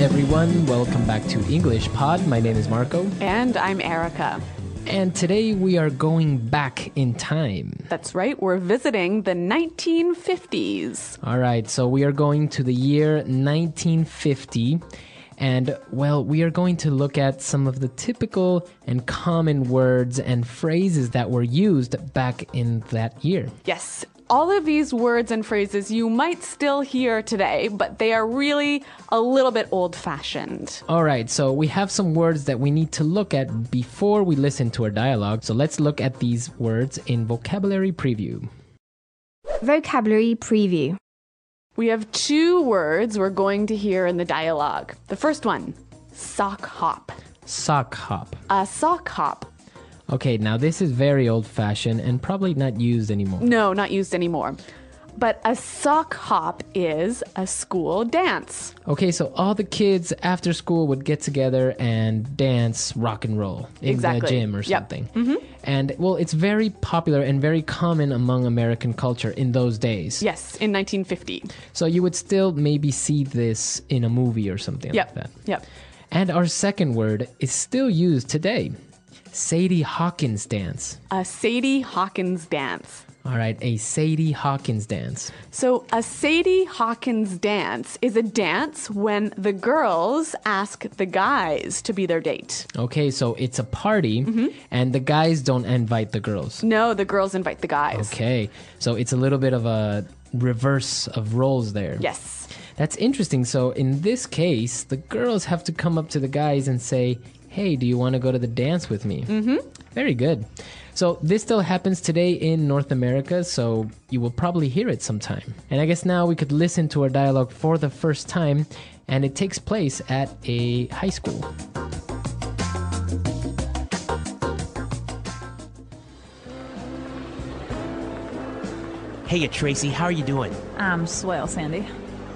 everyone. Welcome back to English Pod. My name is Marco, And I'm Erica. and today we are going back in time. That's right, we're visiting the 1950s. All right, so we are going to the year 1950. And, well, we are going to look at some of the typical and common words and phrases that were used back in that year. Yes, all of these words and phrases you might still hear today, but they are really a little bit old fashioned. All right, so we have some words that we need to look at before we listen to our dialogue. So let's look at these words in vocabulary preview. Vocabulary preview. We have two words we're going to hear in the dialogue. The first one, sock hop. Sock hop. A sock hop. Okay, now this is very old fashioned and probably not used anymore. No, not used anymore. But a sock hop is a school dance. Okay, so all the kids after school would get together and dance rock and roll in Exactly. the gym or Yep. something. Mm-hmm. And well, it's very popular and very common among American culture in those days. Yes, in 1950. So you would still maybe see this in a movie or something Yep. like that. Yep. And our second word is still used today. Sadie Hawkins dance. A Sadie Hawkins dance. All right, a Sadie Hawkins dance. So, a Sadie Hawkins dance is a dance when the girls ask the guys to be their date. Okay, so it's a party Mm-hmm. and the guys don't invite the girls. No, the girls invite the guys. Okay, so it's a little bit of a reverse of roles there. Yes. That's interesting. So in this case, the girls have to come up to the guys and say, "Hey, do you want to go to the dance with me?" Mm-hmm. Very good. So this still happens today in North America, so you will probably hear it sometime. And I guess now we could listen to our dialogue for the first time, and it takes place at a high school. Hey, Tracy, how are you doing? I'm swell, Sandy.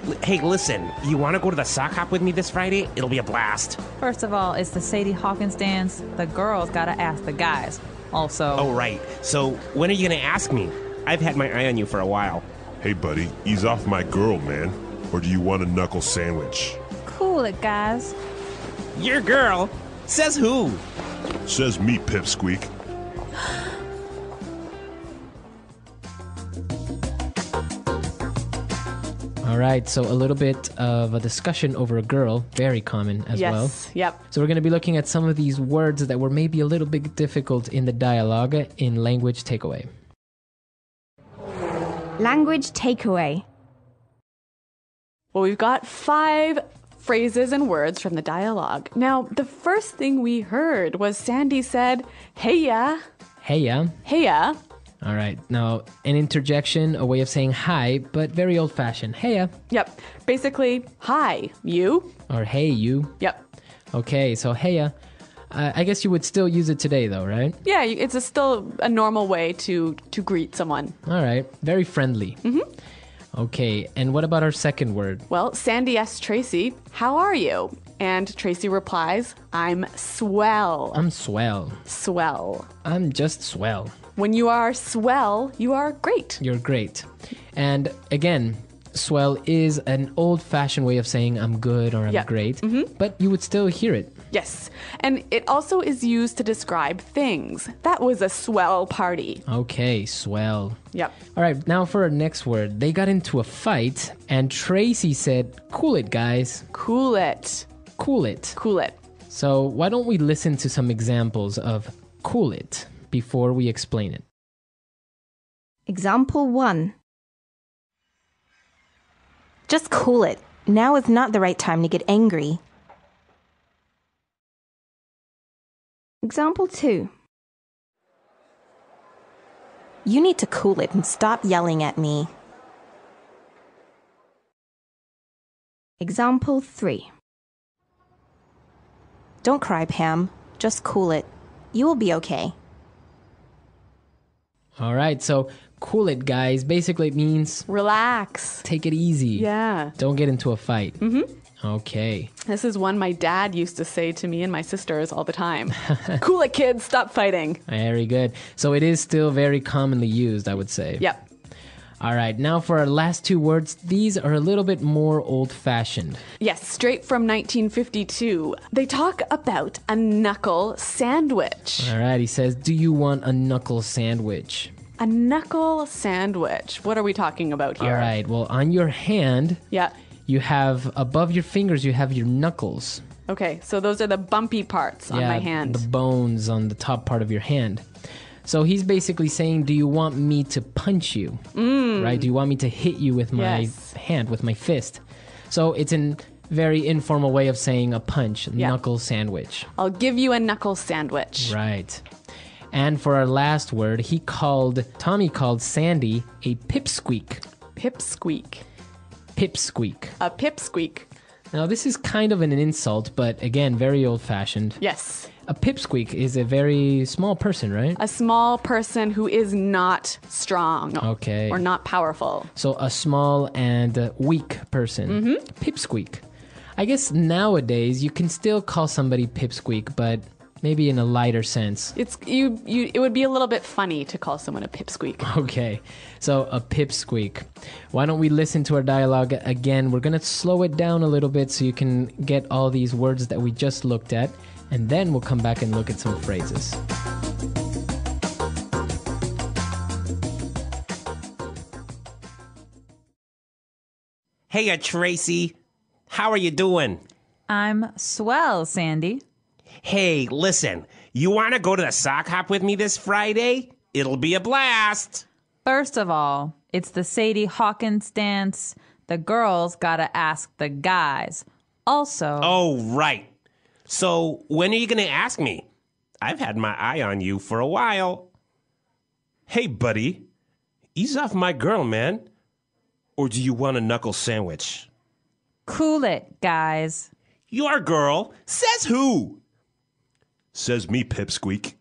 L- hey, listen, you want to go to the sock hop with me this Friday? It'll be a blast. First of all, it's the Sadie Hawkins dance. The girls gotta ask the guys. Also, Oh, right. So, when are you going to ask me? I've had my eye on you for a while. Hey, buddy, ease off my girl, man. Or do you want a knuckle sandwich? cool it, guys. Your girl? Says who? Says me, Pipsqueak. right, so a little bit of a discussion over a girl, very common as well. Yes. Yep. So we're going to be looking at some of these words that were maybe a little bit difficult in the dialogue in language takeaway. Language takeaway. Well, we've got five phrases and words from the dialogue. Now, the first thing we heard was Sandy said, Hey ya, Hey, yeah. hey ya. All right. Now, an interjection, a way of saying hi, but very old fashioned. Hey, yeah. Yep. Basically, hi, you. Or hey, you. Yep. Okay, so hey, yeah. Uh, I guess you would still use it today, though, right? Yeah, it's a still a normal way to to greet someone. All right. Very friendly. Mm-hmm. Okay, and what about our second word? Well, Sandy asks Tracy, How are you? And Tracy replies, I'm swell. I'm swell. swell. I'm just swell. When you are swell, you are great. You're great. And again, swell is an old fashioned way of saying I'm good or I'm Yeah. great, mm-hmm. but you would still hear it. Yes. And it also is used to describe things. That was a swell party. Okay, swell. Yep. All right, now for our next word. They got into a fight, and Tracy said, Cool it, guys. Cool it. Cool it. Cool it. So, why don't we listen to some examples of cool it before we explain it? Example 1. Just cool it. Now is not the right time to get angry. Example 2. You need to cool it and stop yelling at me. Example 3. Don't cry, Pam. Just cool it. You will be okay. All right, so cool it, guys. Basically, it means Relax. take it easy. Yeah. Don't get into a fight. Mm-hmm. Okay. This is one my dad used to say to me and my sisters all the time. cool it, kids. Stop fighting. Very good. So it is still very commonly used, I would say. Yep. All right, now for our last two words. These are a little bit more old fashioned. Yes, straight from 1952. They talk about a knuckle sandwich. All right, he says, Do you want a knuckle sandwich? A knuckle sandwich. What are we talking about here? All right, well, on your hand, Yeah. you have above your fingers, you have your knuckles. Okay, so those are the bumpy parts on my hand. The bones on the top part of your hand. So he's basically saying, Do you want me to punch you? Mm. Right? Do you want me to hit you with my Yes. hand, with my fist? So it's a very informal way of saying a punch, Yeah. knuckle sandwich. I'll give you a knuckle sandwich. Right. And for our last word, he called, Tommy called Sandy a pipsqueak. Pipsqueak. Pipsqueak. A pipsqueak. Now, this is kind of an insult, but again, very old fashioned. Yes. A pipsqueak is a very small person, right? A small person who is not strong. Okay. Or not powerful. So a small and uh, weak person. Mm-hmm. Pipsqueak. I guess nowadays you can still call somebody pipsqueak, but maybe in a lighter sense. It's you you it would be a little bit funny to call someone a pipsqueak. Okay, so a pipsqueak. Why don't we listen to our dialogue again? We're gonna slow it down a little bit so you can get all these words that we just looked at, and then we'll come back and look at some phrases. Hey, uh, Tracy. How are you doing? I'm swell, Sandy. Hey, listen. You want to go to the sock hop with me this Friday? It'll be a blast. First of all, it's the Sadie Hawkins dance. The girls gotta ask the guys. Also, Oh, right. So, when are you going to ask me? I've had my eye on you for a while. Hey, buddy. Ease off my girl, man. Or do you want a knuckle sandwich? cool it, guys. Your girl? Says who? Says me, pipsqueak.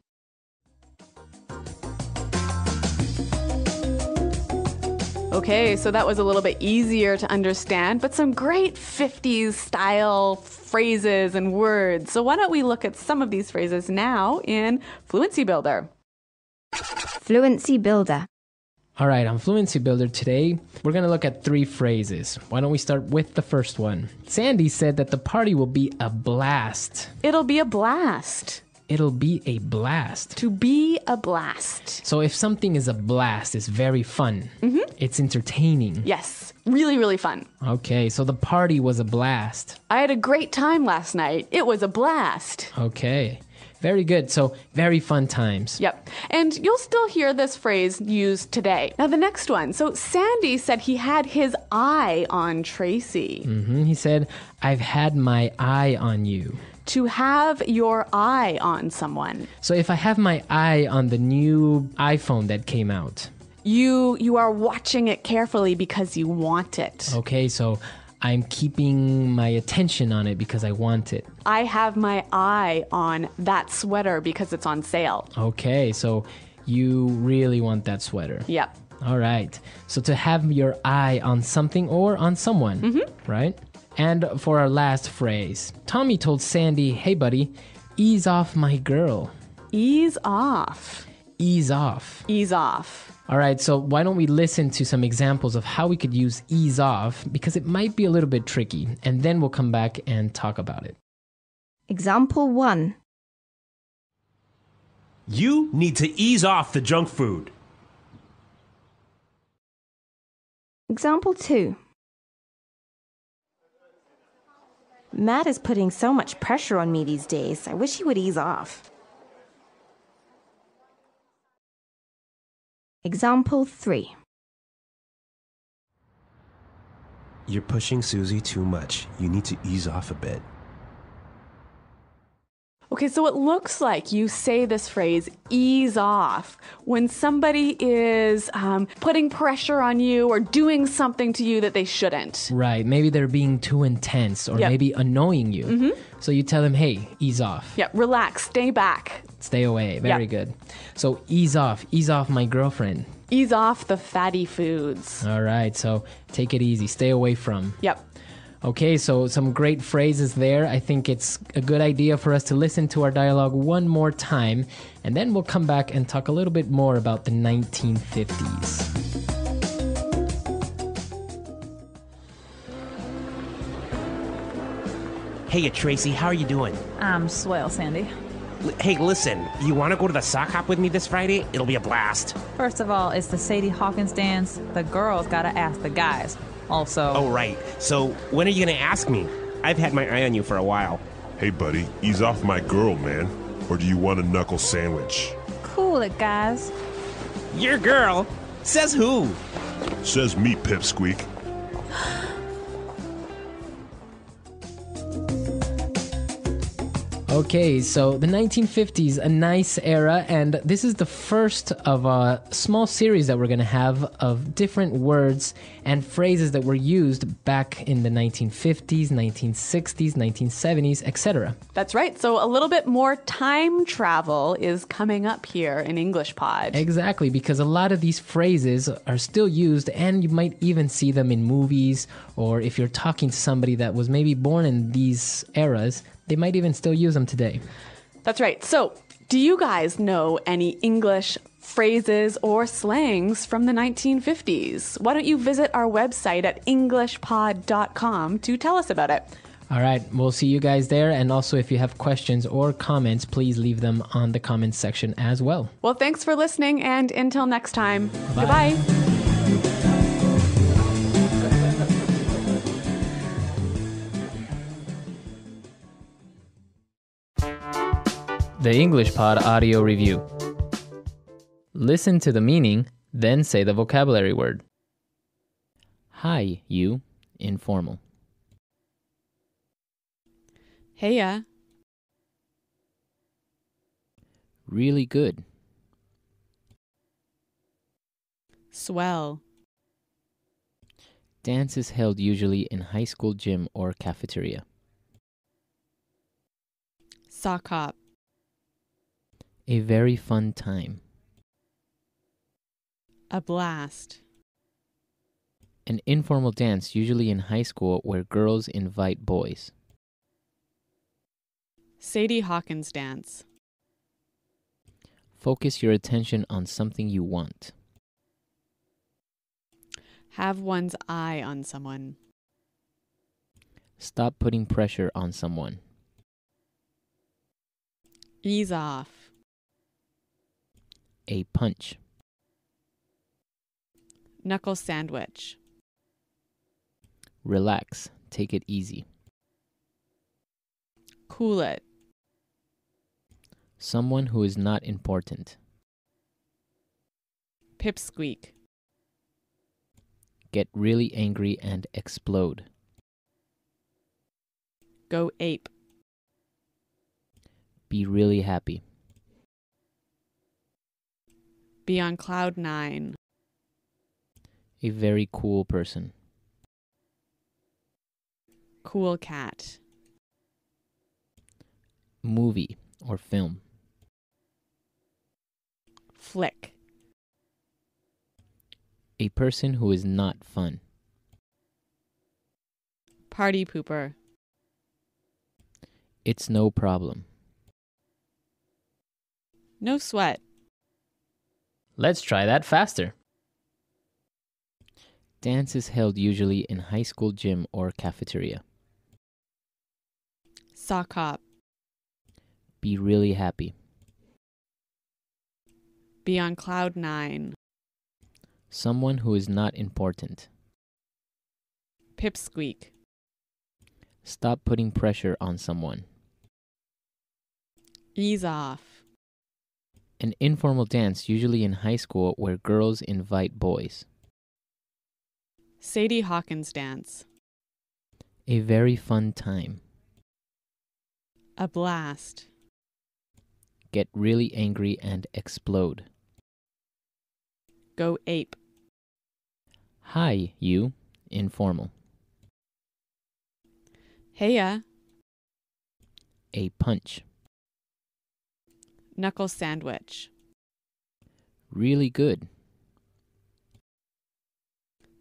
Okay, so that was a little bit easier to understand, but some great 50s style phrases and words. So why don't we look at some of these phrases now in Fluency Builder? Fluency Builder. All right, on Fluency Builder today, we're going to look at three phrases. Why don't we start with the first one? Sandy said that the party will be a blast. It'll be a blast. It'll be a blast. To be a blast. So if something is a blast, it's very fun. Mm-hmm. It's entertaining. Yes, really, really fun. Okay, so the party was a blast. I had a great time last night. It was a blast. Okay, very good. So very fun times. Yep. And you'll still hear this phrase used today. Now, the next one. So, Sandy said he had his eye on Tracy. Mhm, He said, I've had my eye on you. To have your eye on someone. So if I have my eye on the new iPhone that came out, You you are watching it carefully because you want it. okay, so I'm keeping my attention on it because I want it. I have my eye on that sweater because it's on sale. Okay, so you really want that sweater. Yep. All right. So to have your eye on something or on someone, mm-hmm. right? And for our last phrase, Tommy told Sandy, hey, buddy, ease off my girl. Ease off. Ease off. Ease off. All right, so why don't we listen to some examples of how we could use ease off because it might be a little bit tricky, and then we'll come back and talk about it. Example 1. You need to ease off the junk food. Example 2. Matt is putting so much pressure on me these days. I wish he would ease off. Example 3. You're pushing Susie too much. You need to ease off a bit. Okay, so it looks like you say this phrase, ease off, when somebody is um, putting pressure on you or doing something to you that they shouldn't. Right, maybe they're being too intense or Yep. maybe annoying you. So you tell them, hey, ease off, Yeah, relax, stay back, Stay away. Very yep. good. So ease off. Ease off my girlfriend. Ease off the fatty foods. All right. So take it easy. Stay away from. Yep. Okay, so some great phrases there. I think it's a good idea for us to listen to our dialogue one more time, and then we'll come back and talk a little bit more about the 1950s. Hey, Tracy, how are you doing? I'm swell, Sandy. L- hey, listen, you want to go to the sock hop with me this Friday? It'll be a blast. First of all, it's the Sadie Hawkins dance. The girls gotta ask the guys. Also, Oh, right. So, when are you going to ask me? I've had my eye on you for a while. Hey, buddy, ease off my girl, man. Or do you want a knuckle sandwich? cool it, guys. Your girl? Says who? Says me, Pipsqueak. Okay, so the 1950s, a nice era, and this is the first of a small series that we're going to have of different words and phrases that were used back in the 1950s, 1960s, 1970s, etc. That's right. So a little bit more time travel is coming up here in English Pod. Exactly, because a lot of these phrases are still used, and you might even see them in movies, or if you're talking to somebody that was maybe born in these eras, they might even still use them today. That's right. So, do you guys know any English phrases or slangs from the 1950s? Why don't you visit our website at englishpod.com to tell us about it? All right, we'll see you guys there. And also, if you have questions or comments, please leave them on the comments section as well. Well, thanks for listening, and until next time, Bye. goodbye. The English Pod Audio Review. Listen to the meaning, then say the vocabulary word. Hi, you. Informal. Heya. Really good. Swell. Dance is held usually in high school gym or cafeteria. Sock hop. A very fun time. A blast. An informal dance usually in high school where girls invite boys. Sadie Hawkins dance. Focus your attention on something you want. Have one's eye on someone. Stop putting pressure on someone. Ease off. A punch. Knuckle sandwich. Relax. Take it easy. Cool it. Someone who is not important. Pipsqueak. Get really angry and explode. Go ape. Be really happy. Be on cloud nine. A very cool person. Cool cat. Movie or film. Flick. A person who is not fun. Party pooper. It's no problem. No sweat. Let's try that faster. Dance is held usually in high school gym or cafeteria. Sock hop. Be really happy. Be on cloud nine. Someone who is not important. Pipsqueak. Stop putting pressure on someone. Ease off. An informal dance usually in high school where girls invite boys. Sadie Hawkins dance. A very fun time. A blast. Get really angry and explode. Go ape. Hi, you. Informal. Heya. A punch. Knuckle sandwich. Really good.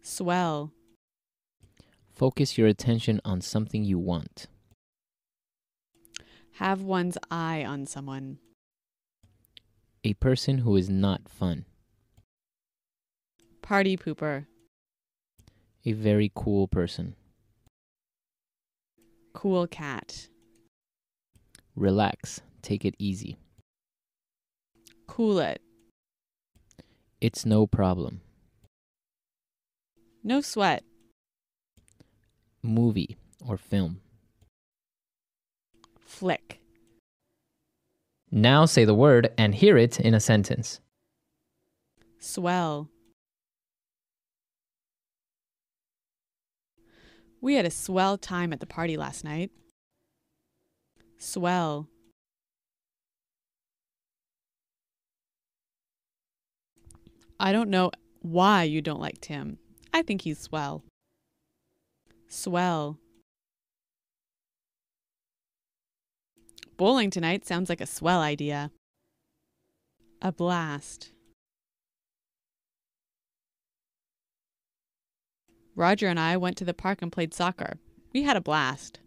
Swell. Focus your attention on something you want. Have one's eye on someone. A person who is not fun. Party pooper. A very cool person. Cool cat. Relax. Take it easy. Cool it. It's no problem. No sweat. Movie or film. Flick. Now say the word and hear it in a sentence. Swell. We had a swell time at the party last night. Swell. I don't know why you don't like Tim. I think he's swell. Swell. Bowling tonight sounds like a swell idea. A blast. Roger and I went to the park and played soccer. We had a blast.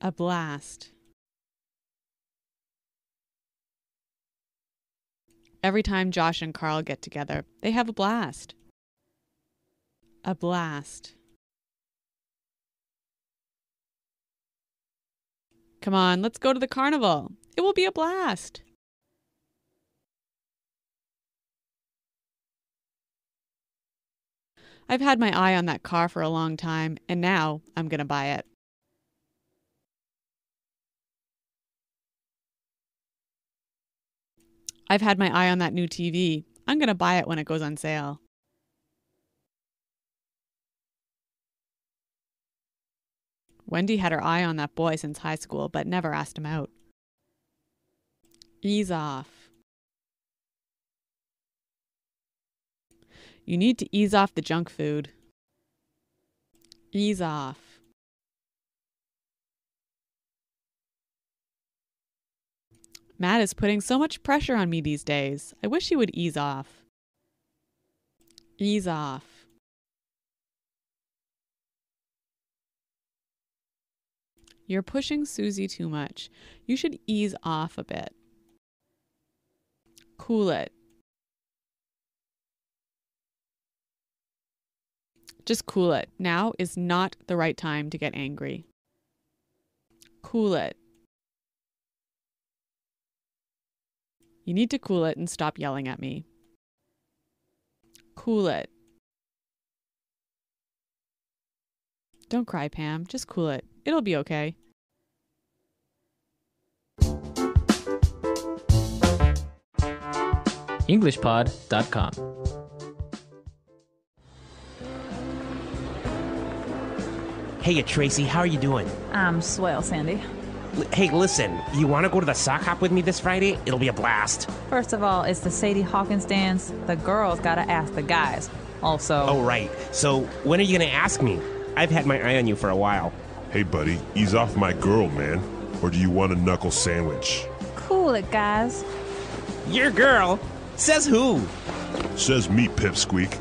A blast. Every time Josh and Carl get together, they have a blast. A blast. Come on, let's go to the carnival. It will be a blast. I've had my eye on that car for a long time, and now I'm going to buy it. I've had my eye on that new TV. I'm going to buy it when it goes on sale. Wendy had her eye on that boy since high school, but never asked him out. Ease off. You need to ease off the junk food. Ease off. Matt is putting so much pressure on me these days. I wish he would ease off. Ease off. You're pushing Susie too much. You should ease off a bit. Cool it. Just cool it. Now is not the right time to get angry. Cool it. You need to cool it and stop yelling at me. Cool it. Don't cry, Pam. Just cool it. It'll be okay. EnglishPod.com. Hey, Tracy, how are you doing? I'm swell, Sandy. L- hey, listen, you want to go to the sock hop with me this Friday? It'll be a blast. First of all, it's the Sadie Hawkins dance. The girls gotta ask the guys. Also, Oh, right. So, when are you going to ask me? I've had my eye on you for a while. Hey, buddy, ease off my girl, man. Or do you want a knuckle sandwich? cool it, guys. Your girl? Says who? Says me, pipsqueak.